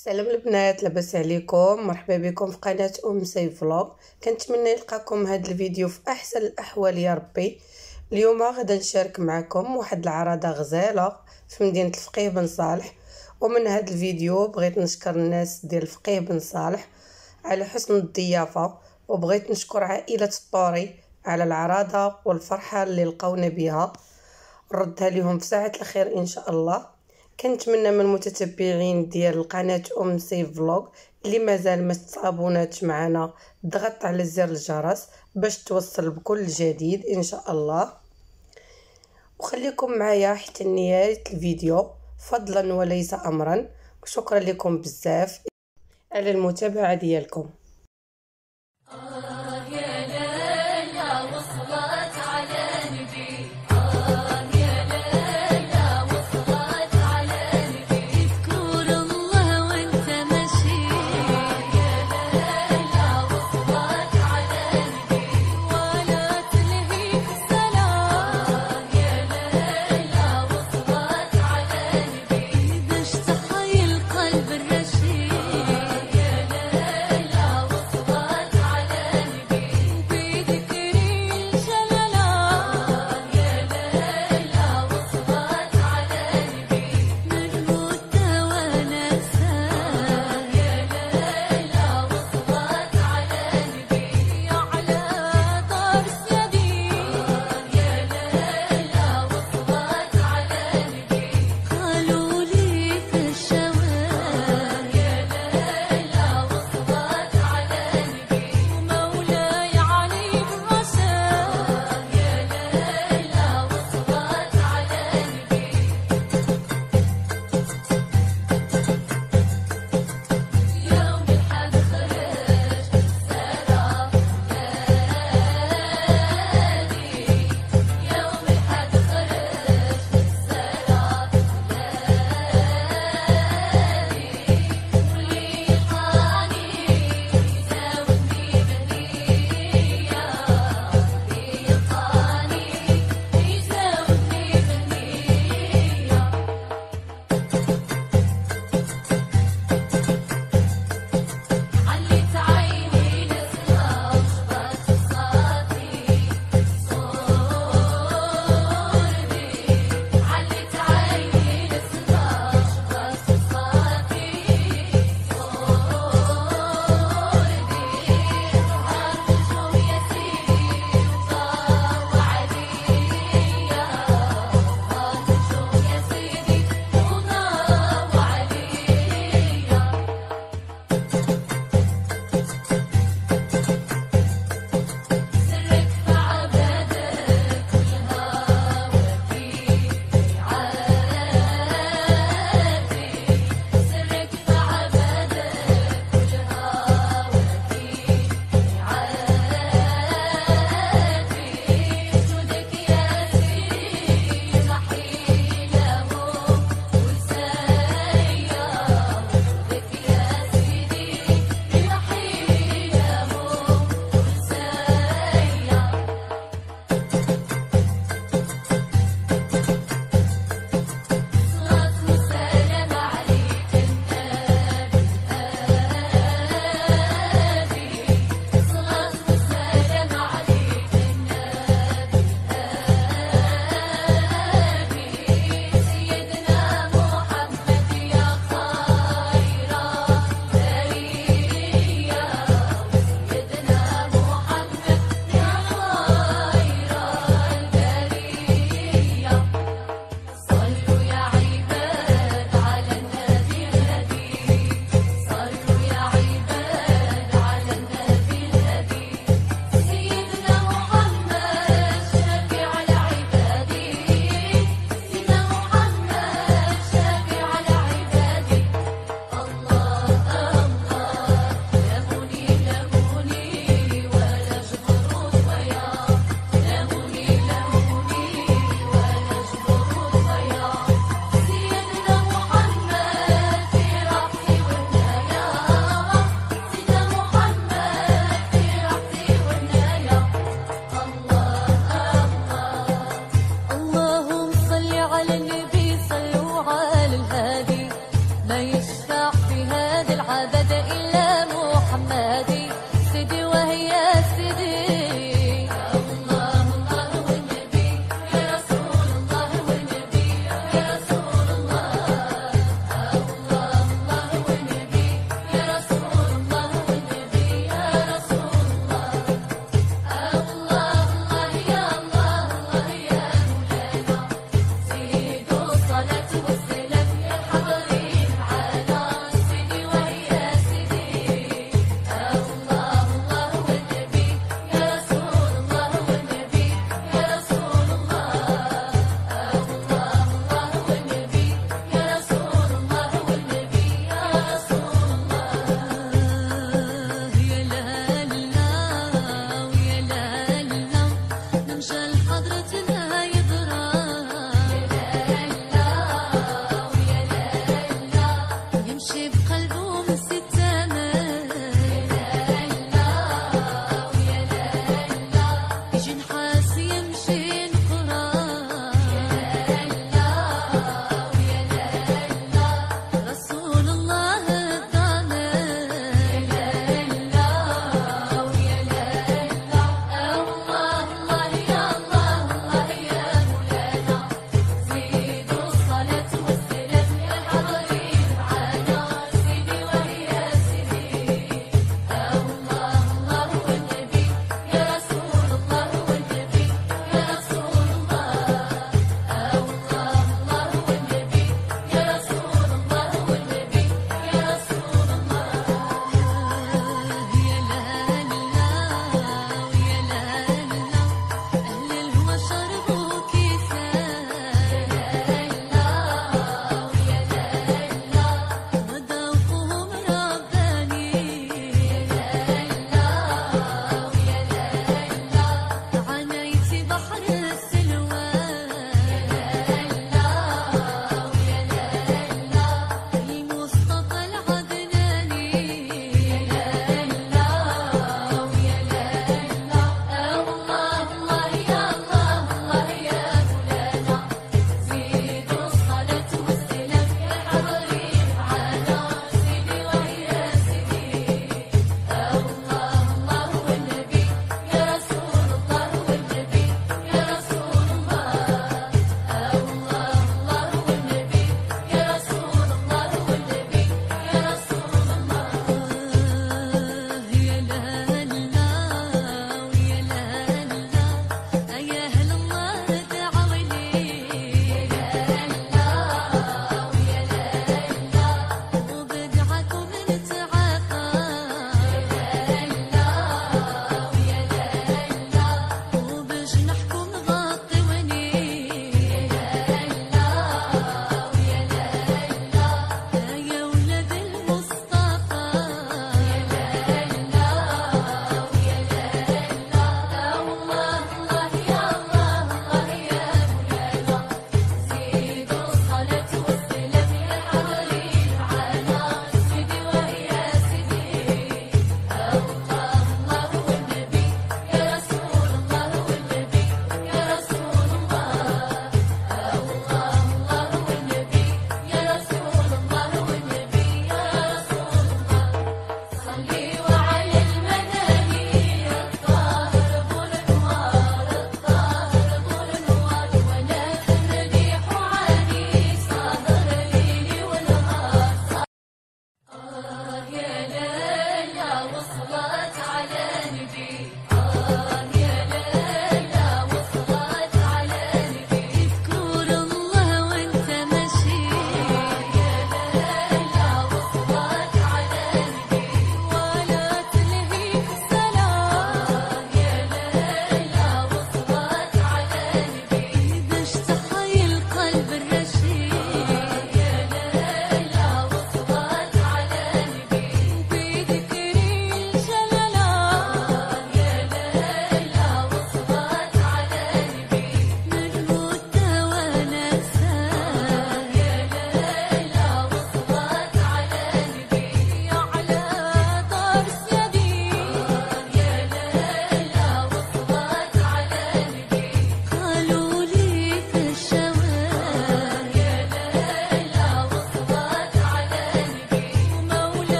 سلام البنات لاباس عليكم. مرحبا بكم في قناة MC Vlog. كنتمنى نلقاكم هذا الفيديو في أحسن الأحوال يا ربي. اليوم غادا نشارك معكم واحد العراضه غزالة في مدينة الفقيه بن صالح. ومن هذا الفيديو بغيت نشكر الناس ديال الفقيه بن صالح على حسن الضيافة وبغيت نشكر عائلة الطوري على العراضه والفرحة اللي لقونا بها. نردها لهم في ساعة الخير إن شاء الله. كنتمنى من المتتبعين ديال القناة MC Vlog اللي مازال ما تابوناتش معنا. ضغط على زر الجرس باش توصل بكل جديد إن شاء الله. وخليكم معايا حتى نهاية الفيديو. فضلا وليس امرا. شكرا لكم بزاف. على المتابعة ديالكم.